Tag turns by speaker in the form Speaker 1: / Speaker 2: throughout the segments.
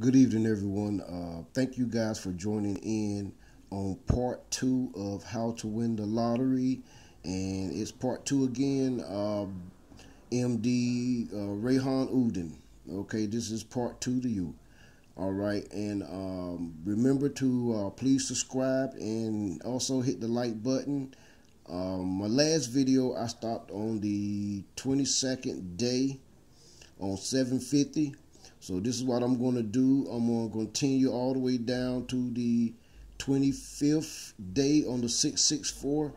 Speaker 1: Good evening, everyone. Uh, thank you guys for joining in on part two of How to Win the Lottery. And it's part two again. Uh, MD uh, Rayhan Uden. Okay, this is part two to you. All right, and um, remember to uh, please subscribe and also hit the like button. Um, my last video I stopped on the 22nd day on 750 so this is what I'm going to do. I'm going to continue all the way down to the 25th day on the 664.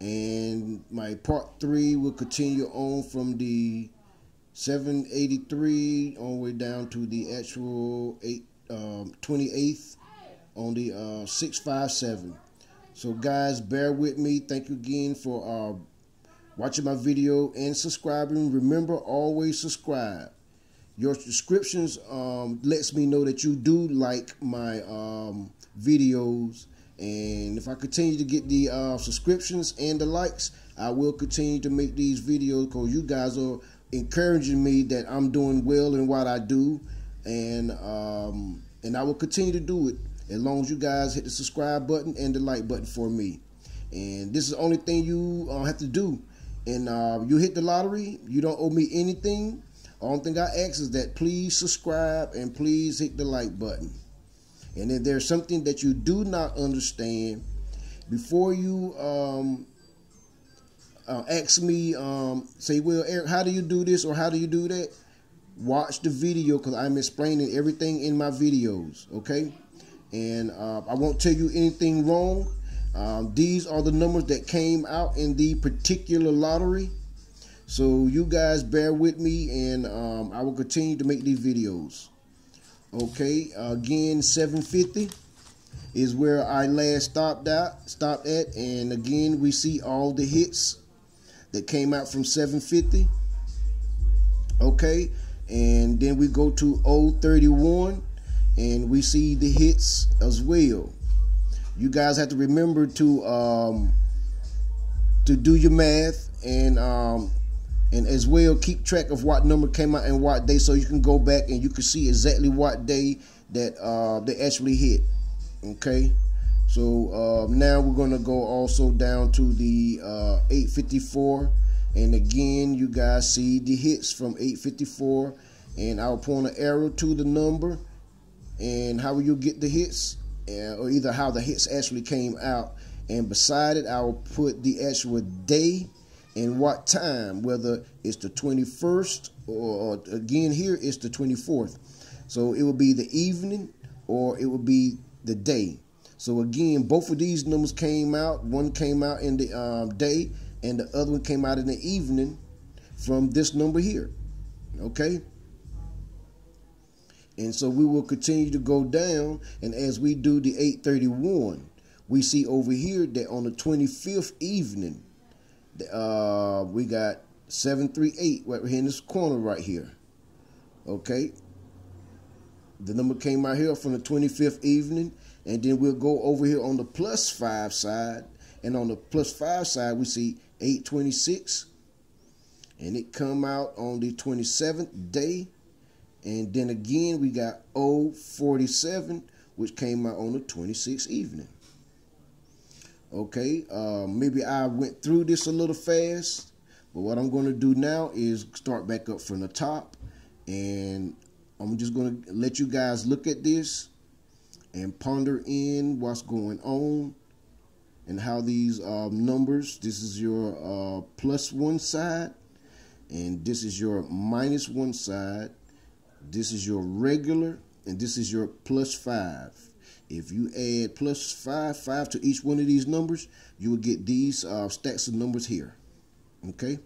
Speaker 1: And my part three will continue on from the 783 all the way down to the actual eight, um, 28th on the uh, 657. So guys, bear with me. Thank you again for uh, watching my video and subscribing. Remember, always subscribe your subscriptions um, lets me know that you do like my um, videos. And if I continue to get the uh, subscriptions and the likes I will continue to make these videos because you guys are encouraging me that I'm doing well in what I do. And um, and I will continue to do it as long as you guys hit the subscribe button and the like button for me. And this is the only thing you uh, have to do. And uh, you hit the lottery you don't owe me anything only thing I ask is that please subscribe and please hit the like button. And if there's something that you do not understand, before you um, uh, ask me, um, say, well, Eric, how do you do this or how do you do that? Watch the video because I'm explaining everything in my videos, okay? And uh, I won't tell you anything wrong. Um, these are the numbers that came out in the particular lottery. So you guys bear with me and um, I will continue to make these videos. Okay, again, 750 is where I last stopped at, stopped at. And again, we see all the hits that came out from 750. Okay, and then we go to 031 and we see the hits as well. You guys have to remember to um, to do your math and um, and as well keep track of what number came out and what day so you can go back and you can see exactly what day that uh, they actually hit okay? So uh, now we're gonna go also down to the uh, 854 and again you guys see the hits from 854 and I'll point an arrow to the number. And how you get the hits uh, or either how the hits actually came out. And beside it I'll put the actual day and what time, whether it's the 21st or, again here it's the 24th. So it will be the evening or it will be the day. So again, both of these numbers came out. One came out in the um, day and the other one came out in the evening from this number here. Okay? And so we will continue to go down. And as we do the 831, we see over here that on the 25th evening, uh, we got 738 right here in this corner right here. Okay. The number came out here from the 25th evening. And then we'll go over here on the plus five side. And on the plus five side, we see 826. And it come out on the 27th day. And then again, we got 047, which came out on the 26th evening. Okay, uh, maybe I went through this a little fast, but what I'm going to do now is start back up from the top, and I'm just going to let you guys look at this and ponder in what's going on and how these um, numbers, this is your uh, plus one side, and this is your minus one side, this is your regular, and this is your plus five. If you add plus five, five to each one of these numbers, you will get these uh, stacks of numbers here. Okay.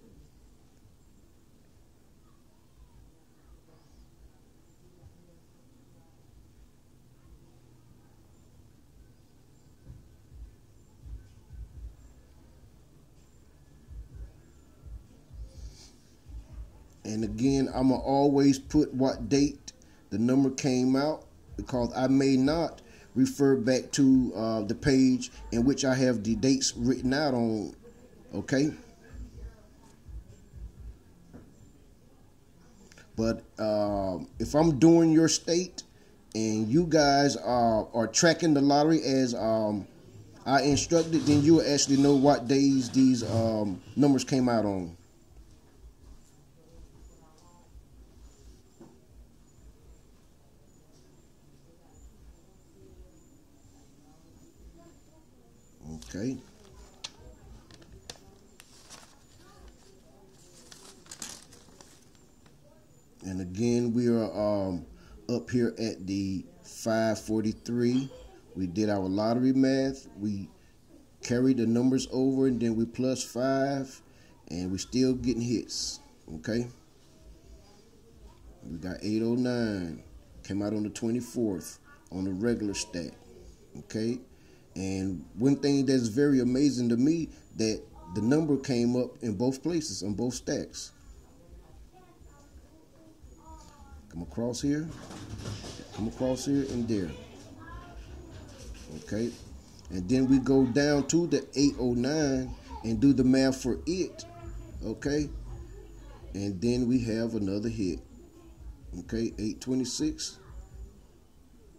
Speaker 1: And again, I'm going to always put what date the number came out because I may not refer back to uh, the page in which I have the dates written out on. Okay. But uh, if I'm doing your state and you guys are are tracking the lottery as um, I instructed, then you will actually know what days these um, numbers came out on. Okay. And again, we are um, up here at the 543. We did our lottery math. We carried the numbers over and then we plus five and we still getting hits. Okay. We got 809. Came out on the 24th on the regular stack. Okay. And one thing that's very amazing to me that the number came up in both places on both stacks. Come across here, come across here and there. Okay. And then we go down to the 809 and do the math for it. Okay. And then we have another hit. Okay, 826.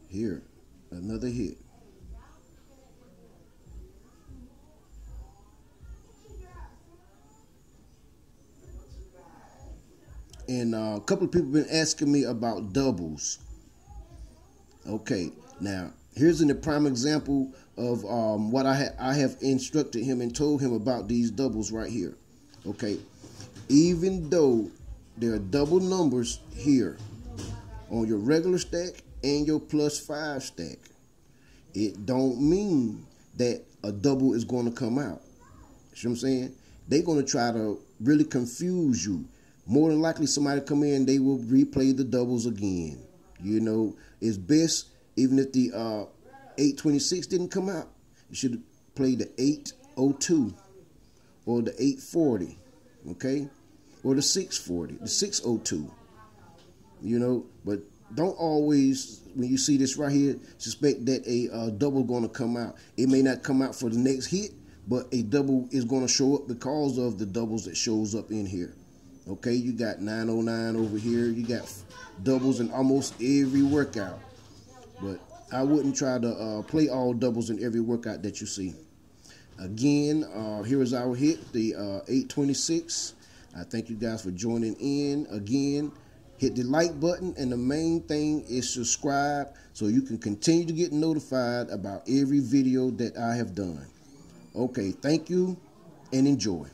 Speaker 1: Here, another hit. And uh, a couple of people been asking me about doubles. Okay, now here's a prime example of um, what I, ha I have instructed him and told him about these doubles right here. Okay, even though there are double numbers here on your regular stack and your plus five stack, it don't mean that a double is going to come out. Know what I'm saying? They're going to try to really confuse you more than likely somebody come in they will replay the doubles again. You know it's best even if the uh 826 didn't come out you should play the 802 or the 840 okay? Or the 640 the 602 you know? But don't always when you see this right here suspect that a uh, double going to come out. It may not come out for the next hit but a double is going to show up because of the doubles that shows up in here Okay, you got 909 over here. You got doubles in almost every workout. But I wouldn't try to uh, play all doubles in every workout that you see. Again, uh, here is our hit, the uh, 826. I thank you guys for joining in. Again, hit the like button, and the main thing is subscribe so you can continue to get notified about every video that I have done. Okay, thank you and enjoy.